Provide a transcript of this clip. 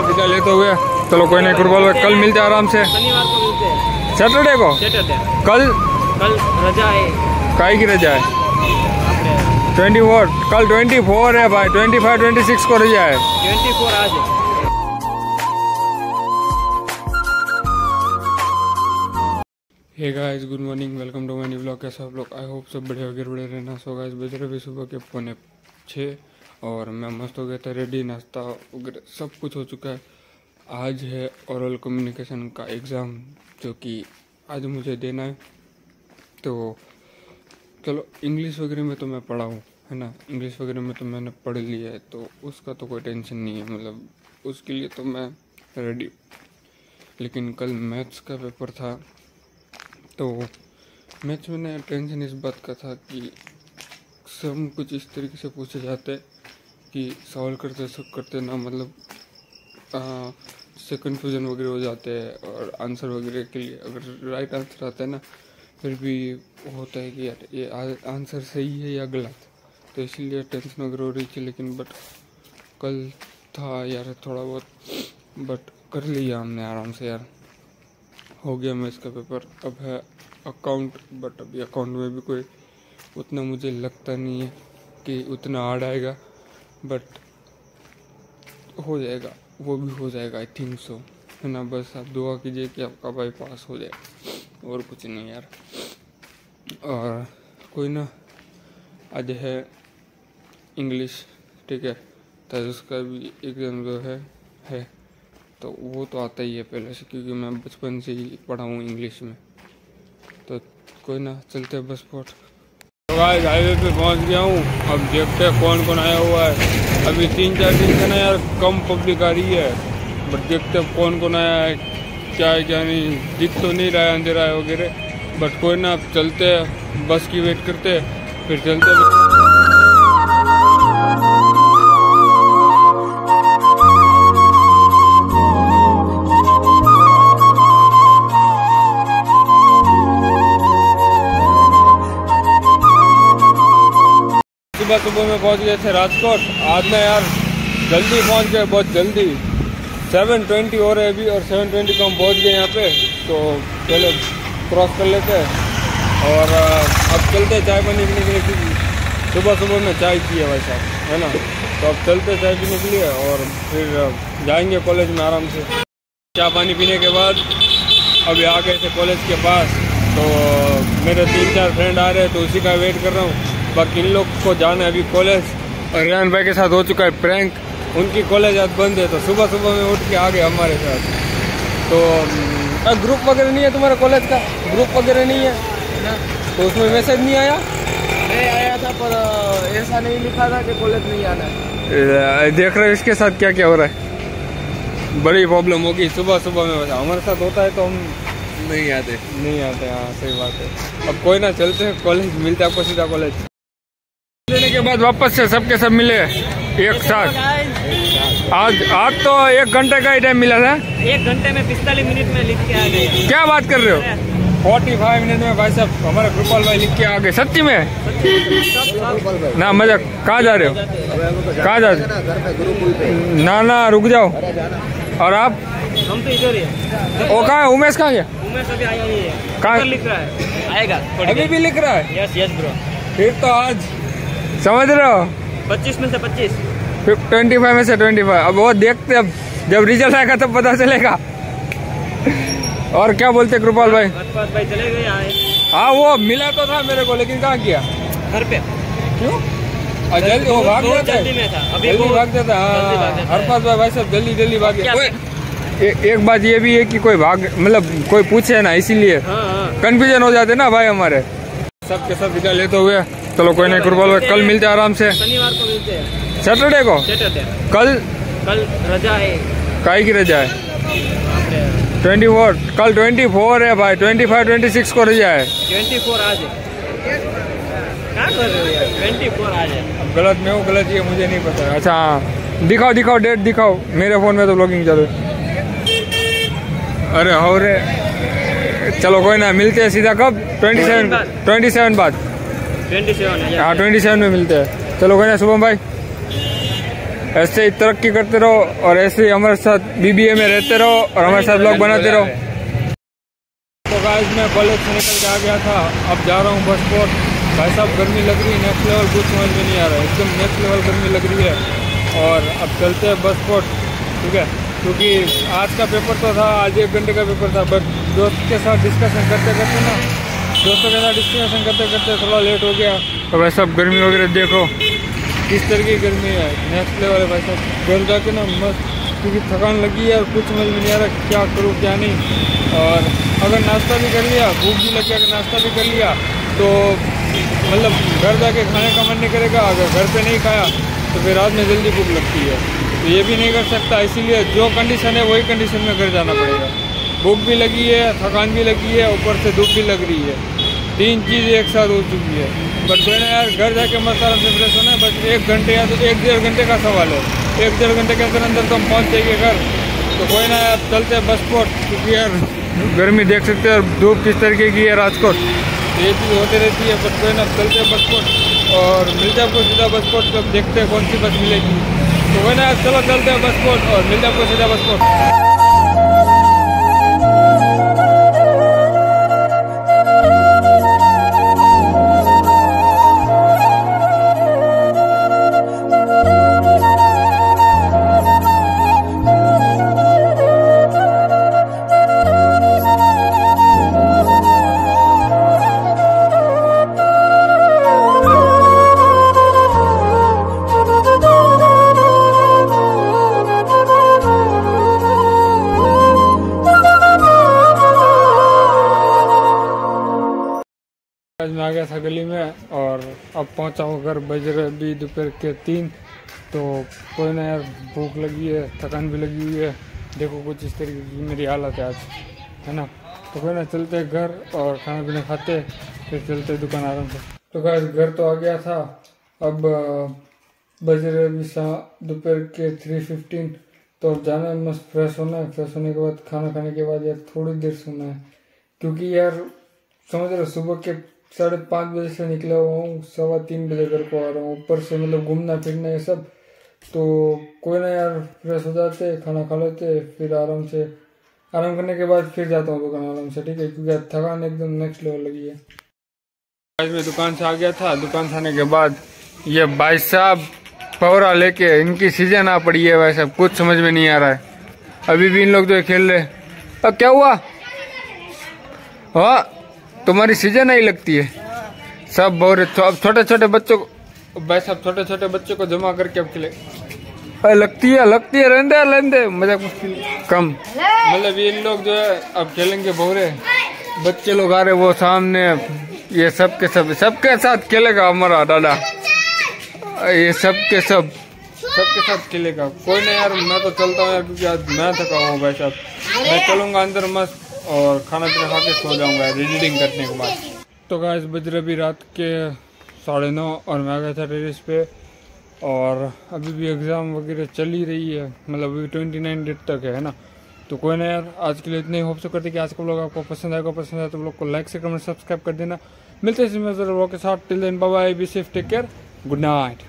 साथ विदा लेते हुए चलो कोई नहीं फुटबॉल कल मिलते हैं आराम से। शनिवार को मिलते हैं। सैटरडे को? सैटरडे कल? कल रजा है। काय की रजा है? Twenty four. कल ट्वेंटी फोर है भाई ट्वेंटी फाइव ट्वेंटी सिक्स को रजा है। ट्वेंटी फोर आज है। Hey guys good morning welcome to my new blog कैसे आप लोग? आई होप सब बढ़िया वगैरह बढ़िया रहना सो गाइस बज रहे भी सुबह के पौने छः। और मैं मस्त हो गया था रेडी नाश्ता वगैरह सब कुछ हो चुका है। आज है ओरल कम्युनिकेशन का एग्ज़ाम जो कि आज मुझे देना है। तो चलो इंग्लिश वगैरह में तो मैं पढ़ा हूँ, है ना? इंग्लिश वगैरह में तो मैंने पढ़ लिया है तो उसका तो कोई टेंशन नहीं है मतलब उसके लिए तो मैं रेडी लेकिन कल मैथ्स का पेपर था तो मैथ्स में टेंशन इस बात का था कि सब कुछ इस तरीके से पूछे जाते कि सवाल करते सब करते ना मतलब से कन्फ्यूज़न वगैरह हो जाते हैं और आंसर वगैरह के लिए अगर राइट आंसर आता है ना, फिर भी होता है कि यार ये आंसर सही है या गलत। तो इसीलिए टेंशन वगैरह हो रही थी लेकिन बट कल था यार थोड़ा बहुत बट कर लिया हमने आराम से यार। हो गया मैथ्स इसका पेपर अब है अकाउंट बट अभी अकाउंट में भी कोई उतना मुझे लगता नहीं है कि उतना हार्ड आएगा। बट हो जाएगा, वो भी हो जाएगा आई थिंक सो है ना, बस आप दुआ कीजिए कि आपका भाई पास हो जाए. और कुछ नहीं यार. और कोई ना, आज है इंग्लिश ठीक है? तो उसका भी एग्ज़ाम जो है है. तो वो तो आता ही है पहले से, क्योंकि मैं बचपन से ही पढ़ा हूँ इंग्लिश में. तो कोई ना, चलते बस स्पॉट तो गाइस हाईवे पे पहुँच गया हूँ। अब देखते हैं कौन कौन आया हुआ है। अभी तीन चार दिन से ना यार कम पब्लिक आ रही है। बट देखते हैं कौन कौन आया है, क्या है, क्या नहीं। दिख तो नहीं रहा है, अंधेरा है वगैरह। बट कोई ना, अब चलते हैं। बस की वेट करते हैं। फिर चलते हैं। सुबह सुबह में पहुँच गए थे राजकोट। आज मैं यार, जल्दी पहुँच गए, बहुत जल्दी। सेवन ट्वेंटी हो रहे अभी और सेवन ट्वेंटी को हम पहुँच गए यहाँ पे। तो पहले क्रॉस कर लेते हैं। और अब चलते चाय पानी पीने के लिए सुबह सुबह में चाय पी है भाई साहब, है ना? तो अब चलते चाय पीने के लिए और फिर जाएँगे कॉलेज में आराम से। चाय पानी पीने के बाद अभी आ गए थे कॉलेज के पास। तो मेरे तीन चार फ्रेंड आ रहे हैं तो उसी का वेट कर रहा हूँ। बाकी इन लोग को जाना है अभी कॉलेज और रेहान भाई के साथ हो चुका है प्रैंक उनकी कॉलेज आज बंद है तो सुबह सुबह में उठ के आ गए हमारे साथ। तो ग्रुप वगैरह नहीं है तुम्हारे कॉलेज का? ग्रुप वगैरह नहीं है? ना। तो उसमें मैसेज नहीं आया? नहीं आया था पर ऐसा नहीं लिखा था कि कॉलेज नहीं आना है। देख रहे हो इसके साथ क्या क्या हो रहा है। बड़ी प्रॉब्लम होगी सुबह सुबह में हमारे साथ होता है तो हम नहीं आते। नहीं आते हाँ सही बात है। अब कोई ना चलते हैं कॉलेज मिलते हैं आपको सीधा कॉलेज के बाद वापस से सबके सब मिले एक साथ। आज आज तो एक घंटे का ही टाइम मिला था। एक घंटे में पिस्तालीस मिनट में लिख के आ गए। क्या बात कर रहे हो? फोर्टी फाइव मिनट में भाई साहब हमारे कृपाल भाई लिख के आ गए। सच्ची में? ना मज़ा कहाँ जा रहे हो? कहाँ जा रहे हो? ना ना रुक जाओ। और आप? हम तो इधर ही है। वो कहाँ है? उमेश कहाँ गया? उमेश अभी आया नहीं है। कहाँ- लिख रहा है। आएगा अभी भी लिख रहा है? यस यस ब्रो फिर तो आज समझ रहे हो? पच्चीस में से पच्चीस। ट्वेंटी फाइव में से ट्वेंटी फाइव। अब वो देखते अब जब रिज़ल्ट आएगा तब पता चलेगा। और क्या बोलते कृपाल भाई? भाई चले गए हाँ वो मिला तो था मेरे को लेकिन कहाँ किया? घर पे। क्यों? जल्दी वो भाग जाता है। में था। अभी जल्दी भाग जाता है भाग हाँ। जाता हर पास भाई भाई सब जल्दी जल्दी भागे। एक बात ये भी है कि कोई भाग मतलब कोई पूछे ना इसीलिए। हाँ हाँ। कंफ्यूजन हो जाते ना भाई हमारे। सबके सब विदा लेते हुए। तो चलो कोई नहीं कुरबाल भाई कल मिलते हैं आराम से। शनिवार को मिलते हैं। सैटरडे को? कल? कल रजा है। काई की रजा है? ट्वेंटी फोर कल ट्वेंटी फोर है भाई। ट्वेंटी फाइव ट्वेंटी सिक्स को रजा है। ट्वेंटी फोर आज ट्वेंटी फोर आज गलत में हूँ गलत ये मुझे नहीं पता। अच्छा हाँ दिखाओ दिखाओ डेट दिखाओ। मेरे फ़ोन में तो ब्लॉगिंग चालू अरे हो रे। चलो कोई ना मिलते हैं सीधा कब? ट्वेंटी सेवन ट्वेंटी सेवन बाद। ट्वेंटी सेवन हाँ ट्वेंटी सेवन में मिलते हैं। चलो कोई ना शुभम भाई। ऐसे ही तरक्की करते रहो और ऐसे ही हमारे साथ बीबीए में रहते रहो और हमारे साथ ब्लॉग बनाते रहो। तो गाइस मैं कॉलेज से निकल के आ गया था। अब जा रहा हूँ बस स्पॉट भाई साहब, गर्मी लग रही है नेक्स्ट लेवल कुछ समझ में नहीं आ रहा है। एकदम नेक्स्ट लेवल गर्मी लग रही है। और अब चलते हैं बस स्पॉट ठीक है? क्योंकि आज का पेपर तो था, आज एक घंटे का पेपर था। बट दोस्त के साथ डिस्कशन करते करते ना दोस्तों, के साथ डिस्कशन करते करते थोड़ा लेट हो गया। तो भाई साहब, गर्मी वगैरह देखो। किस तरह की गर्मी है? नेक्स्ट लेवल है भाई साहब। घर जाके ना मस्त, क्योंकि थकान लगी है और कुछ समझ में नहीं आ रहा क्या करूँ, क्या नहीं। और अगर नाश्ता भी कर लिया, भूख भी लग गया अगर नाश्ता भी कर लिया तो मतलब घर जाके खाने का मन नहीं करेगा। अगर घर पे नहीं खाया तो फिर रात में जल्दी भूख लगती है। तो ये भी नहीं कर सकता, इसीलिए जो कंडीशन है, वही कंडीशन में घर जाना पड़ेगा। भूख भी लगी है, थकान भी लगी है, ऊपर से धूप भी लग रही है। तीन चीज़ एक साथ हो चुकी है। बट मैंने यार घर जाके मस्त आराम से होना है, बस एक घंटे या तो एक डेढ़ घंटे का सवाल है। एक डेढ़ घंटे के अंदर अंदर तो हम पहुँच जाएँगे घर। तो कोई ना यार चलते हैं बस स्पॉट क्योंकि यार गर्मी देख सकते हैं और धूप किस तरीके की है राजकोट। तो ये चीज़ होती रहती है, बट कोई ना चलते हैं बस स्पॉट और मिलते आपको सीधा बस स्पॉट तब देखते हैं कौन सी बस मिलेगी। तो कोई ना यार चलो चलते हैं बस स्पॉट और मिलते आपको सीधा बस स्पॉट आज मैं आ गया था गली में और अब पहुँचा हूँ घर, बज रहे अभी दोपहर के तीन। तो कोई ना यार, भूख लगी है, थकान भी लगी हुई है। देखो कुछ इस तरीके की मेरी हालत है आज, है ना? तो कोई ना, चलते घर और खाना पीना खाते फिर चलते दुकान आराम से। तो गाइस, घर तो आ गया था, अब बज रहे अभी दोपहर के थ्री फिफ्टीन तो जाना है, मस्त फ्रेश होना है। फ्रेश होने के बाद, खाना खाने के बाद यार थोड़ी देर सोना है। क्योंकि यार, समझ रहे सुबह के साढ़े पाँच बजे से निकला हुआ हूँ, सवा तीन बजे घर को आ रहा हूँ। ऊपर से मतलब घूमना, फिरना ये सब। तो कोई ना यार फ्रेश हो जाते, खाना खा लेते, फिर आराम से आराम करने के बाद फिर जाता हूँ दुकान आराम से, ठीक है? क्योंकि थकान एकदम नेक्स्ट लेवल लगी है। आज मैं दुकान से आ गया था। दुकान से आने के बाद ये भाई साहब पवरा लेके, इनकी सीज़न आ पड़ी है भाई साहब। कुछ समझ में नहीं आ रहा है। अभी भी इन लोग तो खेल रहे अब क्या हुआ? हाँ। तुम्हारी सीज़न नहीं लगती है। सब बोरे तो अब छोटे छोटे बच्चों को भाई साहब छोटे छोटे बच्चों को जमा करके अब खिले लगती है लगती है, रहने रहने मज़ाक मस्ती कम। मतलब ये लोग जो है, अब खेलेंगे बोरे बच्चे लोग आ रहे वो सामने। ये सब के सब सबके साथ खेलेगा हमारा दादा। ये सब के सब सबके साथ खेलेगा। कोई नहीं यार, मैं तो चलता हूँ यार, क्योंकि आज मैं थका हूँ भाई साहब। मैं चलूँगा अंदर मस्त। और खाना पीना खा के सो जाऊँगा रीडिंग करने के बाद। तो गाइस बज अभी रात के साढ़े नौ और मैं आ गया था टेरिस पे और अभी भी एग्ज़ाम वगैरह चल ही रही है। मतलब अभी ट्वेंटी नाइन डेट तक है ना? तो कोई ना यार, आज के लिए इतने ही। होप से करते कि आज का ब्लॉग आपको पसंद आएगा पसंद आए तो ब्लॉग को लाइक से कमेंट सब्सक्राइब कर देना। मिलते हैं इस ब्लॉग के साथ till then bye be safe take care good night